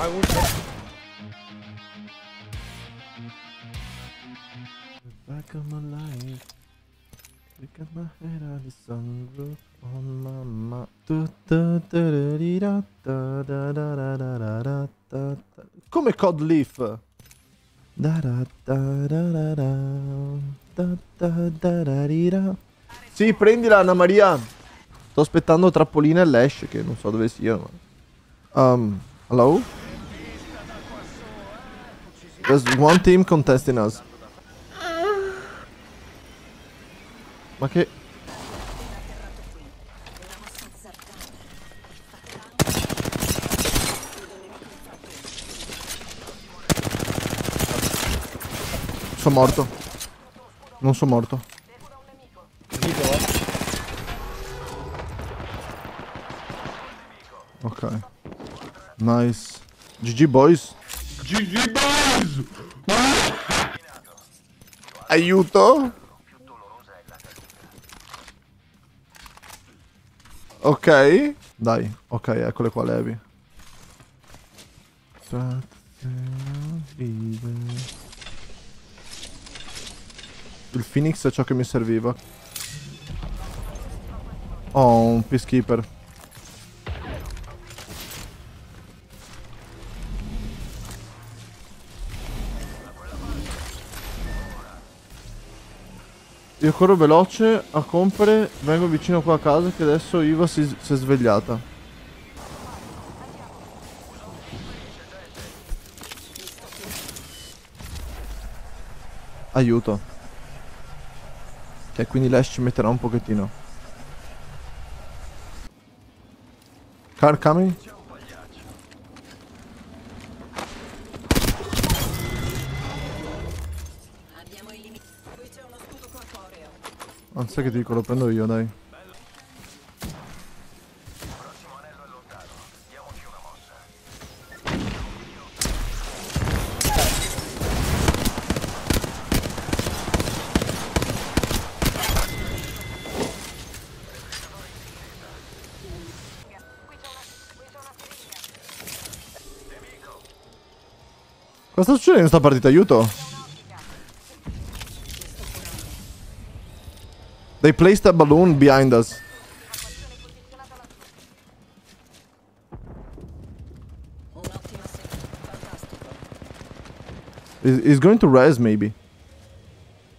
I will check. Back of my life. Look at my head on the sunroof on my mind. Come Cod Leaf? Sì, prendila Anna Maria. Sto aspettando Trappolina e Lash che non so dove siano. Um, hello? There's one team contesting us. Che... Sono morto. Non sono morto. Ok. Nice. GG boys. GG Boys! Aiuto. Ok. Dai. Ok, eccole qua le Abby. Il Phoenix è ciò che mi serviva. Oh, un peacekeeper. Io corro veloce a compere, vengo vicino qua a casa che adesso Iva si, si è svegliata. Aiuto. Ok, quindi Lash ci metterà un pochettino. Car coming? Sai che ti dico, lo prendo io, dai. Cosa sta succedendo in sta partita? Aiuto! They placed a balloon behind us. He's going to res maybe.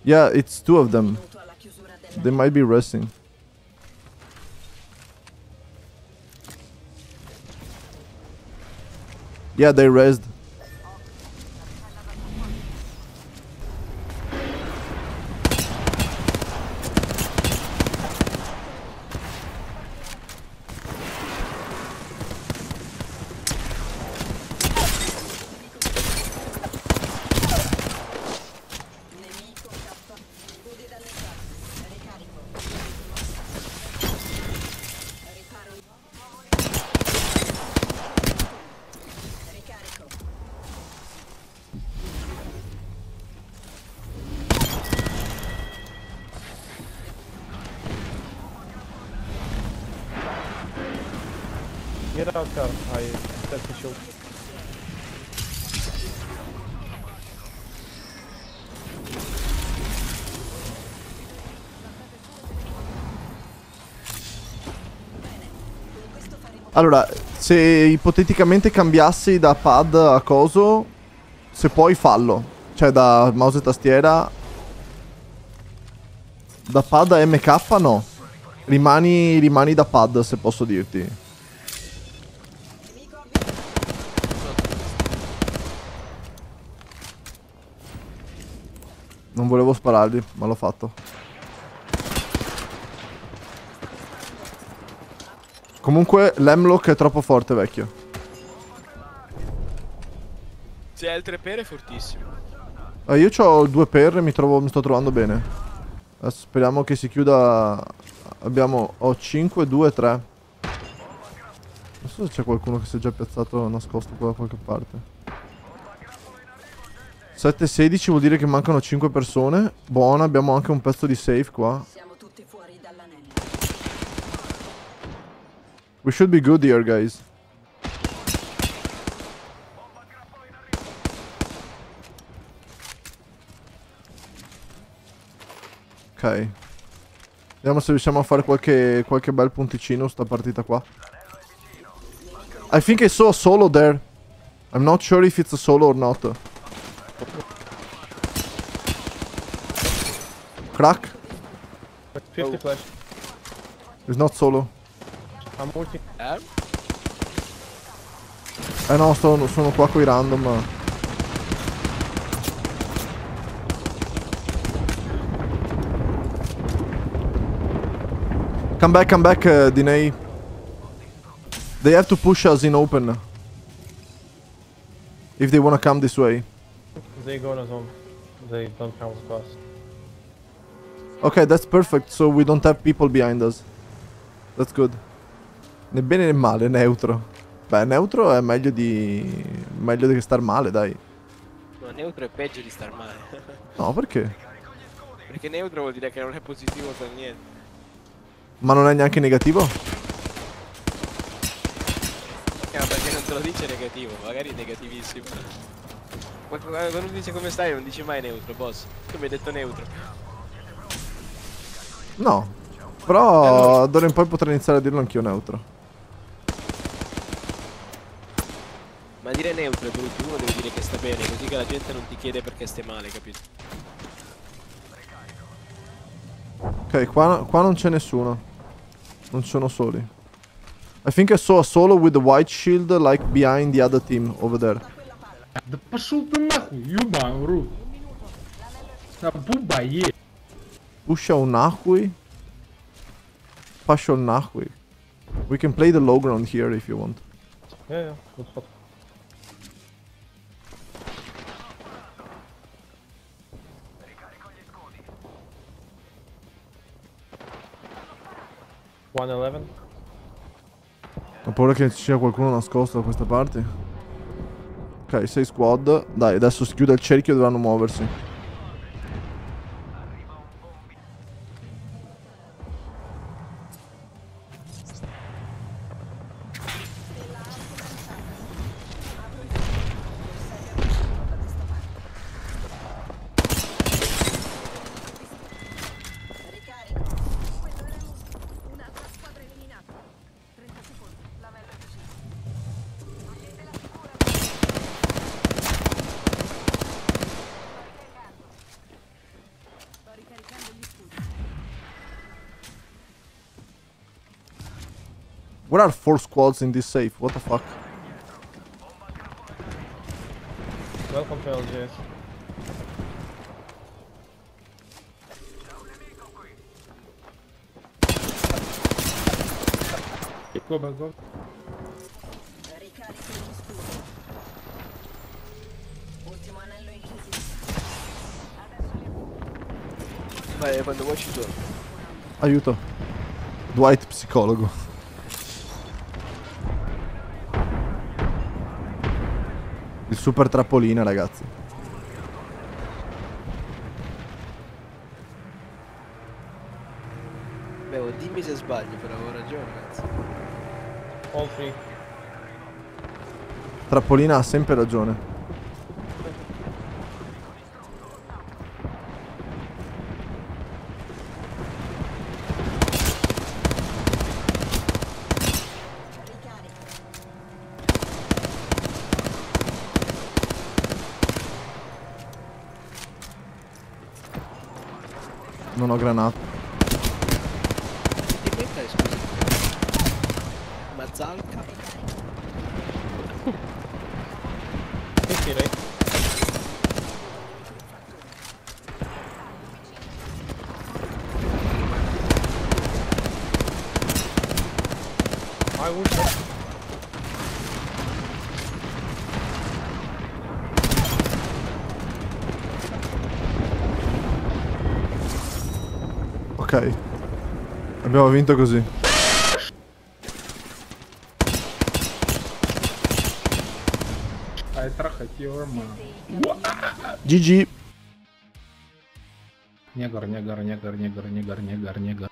Yeah, it's two of them. They might be resting. Yeah, they resed. Get out car, I set the shield. Allora, se ipoteticamente cambiassi da pad a coso, se puoi fallo. Cioè da mouse e tastiera. Da pad a MK no. Rimani, rimani da pad se posso dirti. Non volevo sparargli, ma l'ho fatto. Comunque l'Hemlock è troppo forte, vecchio. Sì, il 3 per è fortissimo. Eh, io ho il 2 per e mi, trovo, mi sto trovando bene. Adesso speriamo che si chiuda. Abbiamo. Ho 5, 2, 3. Non so se c'è qualcuno che si è già piazzato nascosto qua da qualche parte. 7-16 vuol dire che mancano 5 persone. Buona, abbiamo anche un pezzo di safe qua. Siamo tutti fuori dall'anello. We should be good here, guys. Ok. Vediamo se riusciamo a fare qualche, qualche bel punticino sta partita qua. I think I saw a solo there. I'm not sure if it's a solo or not. Crack. 50 flash. It's not solo. I'm ulting. Eh? Eh no, sono, sono qua coi random. Come back, come back, uh, Diney. They have to push us in open. If they wanna come this way. They go on own. They don't come with us. Okay, that's perfect, so we don't have people behind us. That's good. Né bene né male, neutro. Beh, neutro è meglio di... meglio di star male, dai. No, neutro è peggio di star male. No, perché? Perché neutro vuol dire che non è positivo per niente. Ma non è neanche negativo? Eh, ma perché non te lo dice negativo, magari è negativissimo. Quando dice come stai non dice mai neutro, boss. Tu mi hai detto neutro. No. Però d'ora in poi potrei iniziare a dirlo anch'io neutro. Ma dire neutro è brutto, uno deve dire che sta bene, così che la gente non ti chiede perché stai male, capito? Ok, qua, qua non c'è nessuno. Non ci sono soli. I think I saw a solo with the white shield like behind the other team over there. Да пошел ты нахуй, ебаный рот. Да бубае. Pusha un nahui. Pasha un nahui. We can play the low ground here if you want. Yeah, yeah, good spot. One eleven. Ho paura che ci sia qualcuno nascosto da questa parte. Ok, 6 squad. Dai, adesso si chiude il cerchio e dovranno muoversi. What are four squads in this safe? What the fuck? Welcome to LGS. Go back, go. Ricarico gli scudi. Ultimo anello. Vai, quando vuoi ci sono. Aiuto. Dwight psicologo. Il super trappolina, ragazzi. Beh, oh, dimmi se sbaglio, però avevo ragione. All three. Trappolina ha sempre ragione. Non ho granate. Metta è, scusa? Mazzalca? Ok. Abbiamo vinto così. I трахать your. GG. Негр, негр, негр, негр, негр, негр, негр.